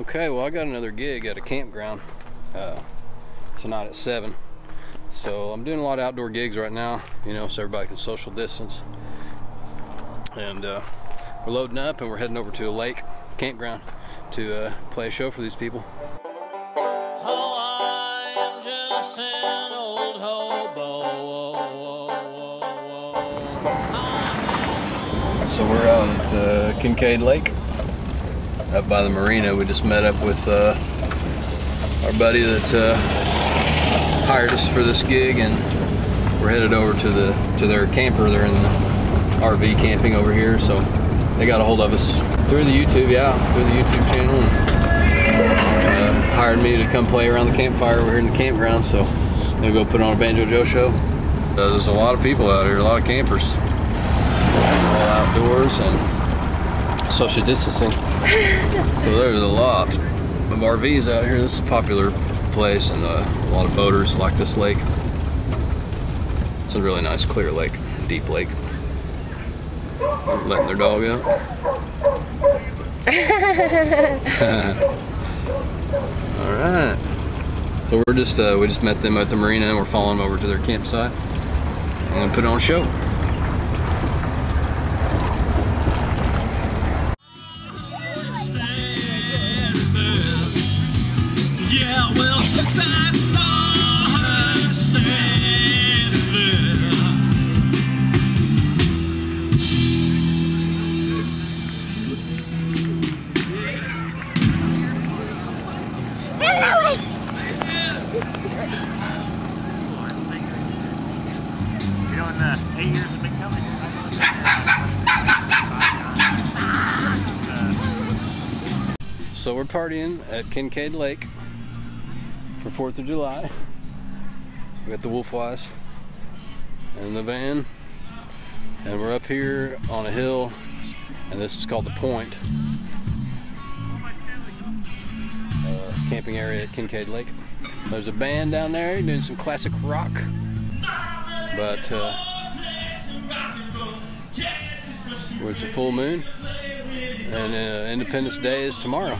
Okay, well, I got another gig at a campground uh, tonight at 7. So I'm doing a lot of outdoor gigs right now, you know, so everybody can social distance. And uh, we're loading up and we're heading over to a lake campground to uh, play a show for these people. Oh, I am just an old hobo. So we're out at uh, Kinkaid Lake, up by the marina. We just met up with uh, our buddy that uh, hired us for this gig, and we're headed over to the to their camper. They're in the RV camping over here, so they got a hold of us through the YouTube, yeah, through the YouTube channel, and uh, hired me to come play around the campfire over here in the campground. So they'll go put on a Banjo Joe show. Uh, there's a lot of people out here, a lot of campers all outdoors and social distancing. So there's a lot of RVs out here. This is a popular place and uh, a lot of boaters like this lake. It's a really nice clear lake, deep lake. Letting their dog out. all right. So we're just uh, we just met them at the marina and we're following them over to their campsite. I'm gonna put on show. Partying at Kinkaid Lake for 4th of July. We got the Wolfwise and the van. And we're up here on a hill, and this is called the Point. Uh, camping area at Kinkaid Lake. There's a band down there doing some classic rock. But uh, it's a full moon, and uh, Independence Day is tomorrow.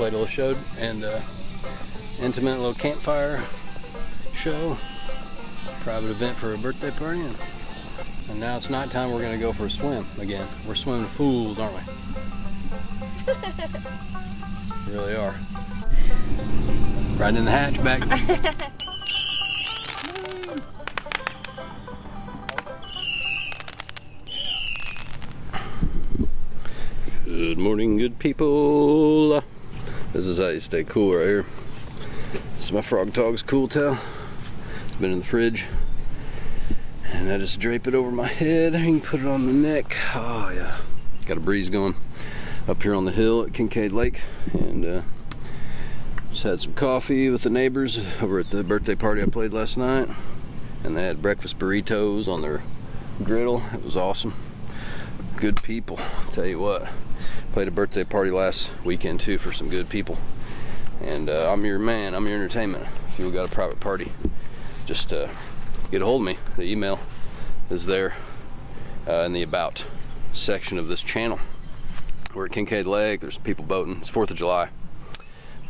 Played a little show and uh, intimate little campfire show. Private event for a birthday party. And, and now it's nighttime. We're gonna go for a swim again. We're swimming fools, aren't we? We really are. Right in the hatchback. Good morning, good people. This is how you stay cool right here. This is my Frogg Toggs cool towel. It's been in the fridge. And I just drape it over my head. I can put it on the neck. Oh, yeah. Got a breeze going up here on the hill at Kinkaid Lake. And uh, just had some coffee with the neighbors over at the birthday party I played last night. And they had breakfast burritos on their griddle. It was awesome. Good people. Tell you what. Played a birthday party last weekend too for some good people. And uh, I'm your man. I'm your entertainment. If you got a private party, just uh, get a hold of me. The email is there uh, in the about section of this channel. We're at Kinkaid Lake. There's people boating. It's Fourth of July,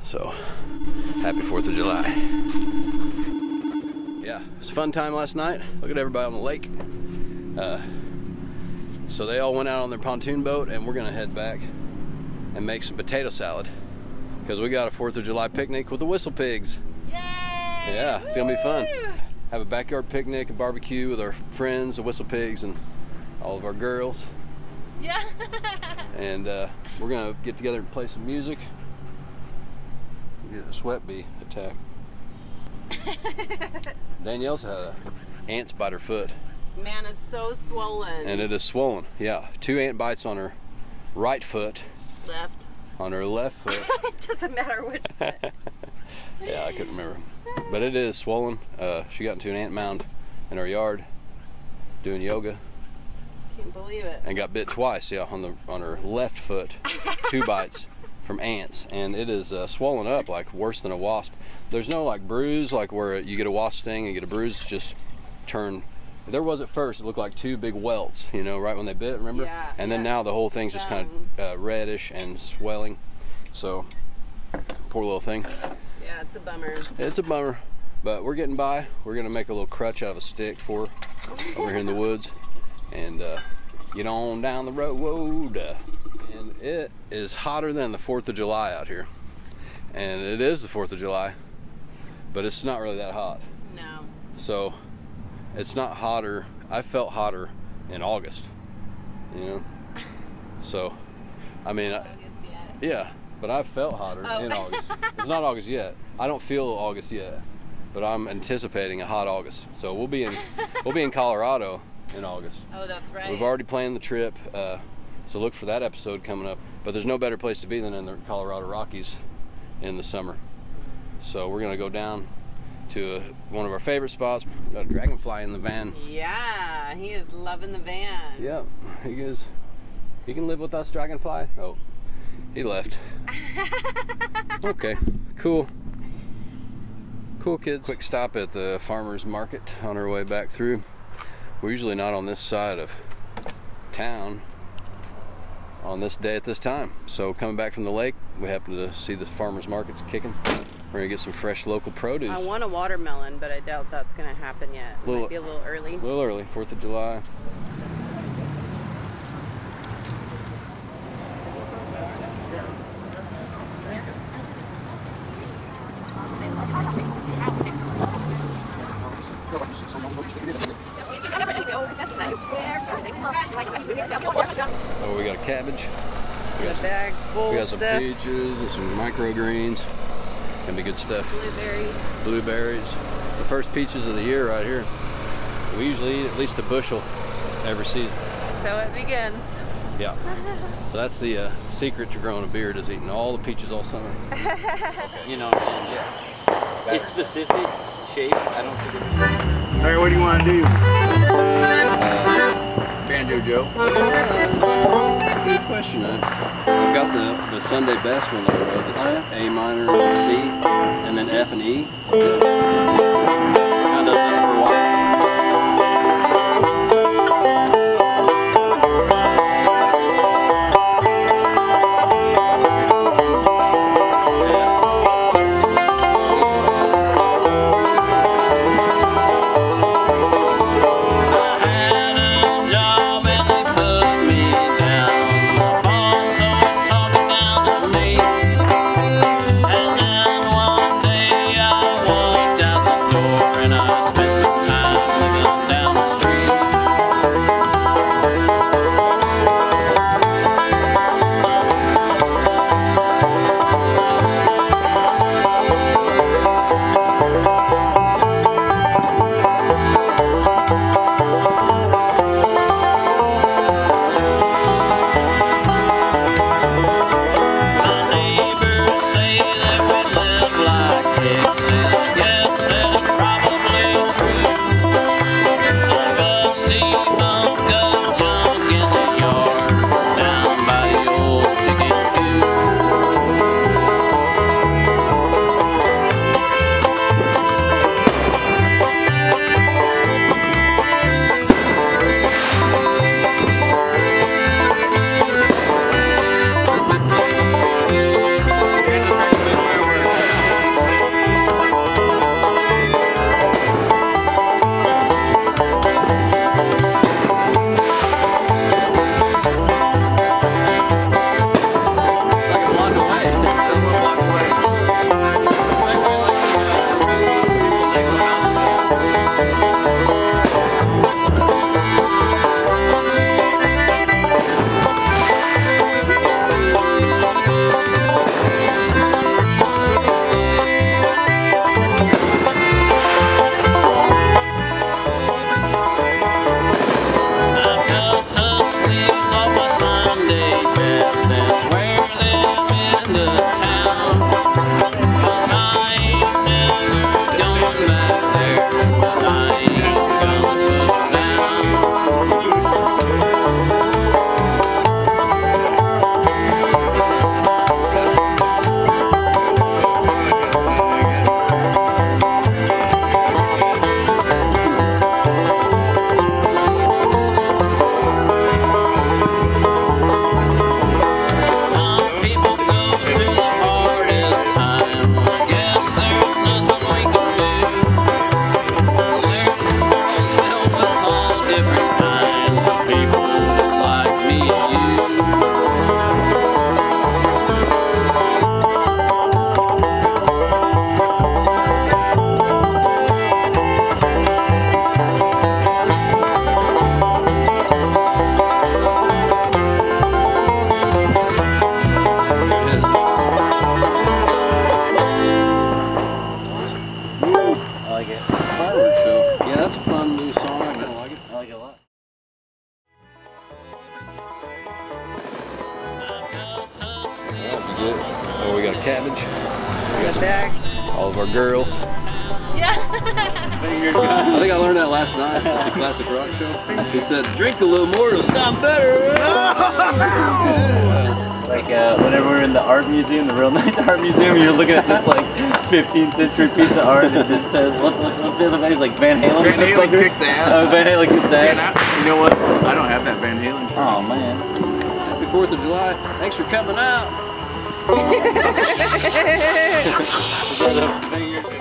so happy Fourth of July. Yeah, it was a fun time last night. Look at everybody on the lake. Uh, so they all went out on their pontoon boat, and we're gonna head back and make some potato salad because we got a Fourth of July picnic with the Whistle Pigs. Yay! Yeah, it's gonna be fun. Have a backyard picnic, a barbecue with our friends, the Whistle Pigs, and all of our girls. Yeah. And uh, we're gonna get together and play some music. Get a sweat bee attack. Danielle's had a ants bite her foot, Man, it's so swollen. and it is swollen. Yeah, two ant bites on her right foot, left. on her left foot. it doesn't matter which. foot. yeah, I couldn't remember. But it is swollen. Uh, she got into an ant mound in our yard doing yoga Can't believe it. and got bit twice. Yeah, on the on her left foot, two bites from ants, and it is uh, swollen up like worse than a wasp. There's no like bruise like where you get a wasp sting and get a bruise. It's just turn. There was at first. It looked like two big welts, you know, right when they bit. Remember? Yeah, and then yeah. now the whole thing's just kind of uh, reddish and swelling. So poor little thing. Yeah, it's a bummer. It's a bummer, but we're getting by. We're gonna make a little crutch out of a stick for over here in the woods, and uh, get on down the road. And it is hotter than the Fourth of July out here, and it is the Fourth of July, but it's not really that hot. No. So it's not hotter. I felt hotter in August, you know. So, I mean, I, yeah, but I felt hotter Oh. in August. It's not August yet. I don't feel August yet, but I'm anticipating a hot August. So we'll be in we'll be in Colorado in August. Oh, that's right. We've already planned the trip, uh, so look for that episode coming up. But there's no better place to be than in the Colorado Rockies in the summer. So we're gonna go down to uh one of our favorite spots. Got a dragonfly in the van. Yeah, he is loving the van. Yep, he goes. He can live with us, dragonfly. Oh, he left. okay, cool. Cool kids. Quick stop at the farmer's market on our way back through. We're usually not on this side of town on this day at this time. So coming back from the lake, we happen to see the farmer's market's kicking. We're gonna get some fresh local produce. I want a watermelon, but I doubt that's gonna happen yet. It Little- Might be a little early. A little early, 4th of July. Oh, we got a cabbage. We got A some, we got some peaches and some microgreens. Gonna be good stuff. Blueberry. Blueberries. The first peaches of the year right here. We usually eat at least a bushel every season. So it begins. Yeah. So that's the uh, secret to growing a beard is eating all the peaches all summer. You know, what and Yeah. it's specific shape. I don't think it's All right, what do you want to do? Joe. Good question. I've got the, the Sunday best one that I wrote. It's oh, A minor and C, and then F and E. I think I learned that last night at the Classic Rock Show. He said, drink a little more, it'll sound better. Like uh, whenever we're in the art museum, the real nice art museum, you're looking at this like 15th century piece of art and it just says, what's, what's, what's the other face? Like Van Halen? Van Halen motherfucker? kicks ass. Oh, Van Halen kicks And ass. I, you know what? I don't have that Van Halen. shirt. Oh man. Happy 4th of July. Thanks for coming out.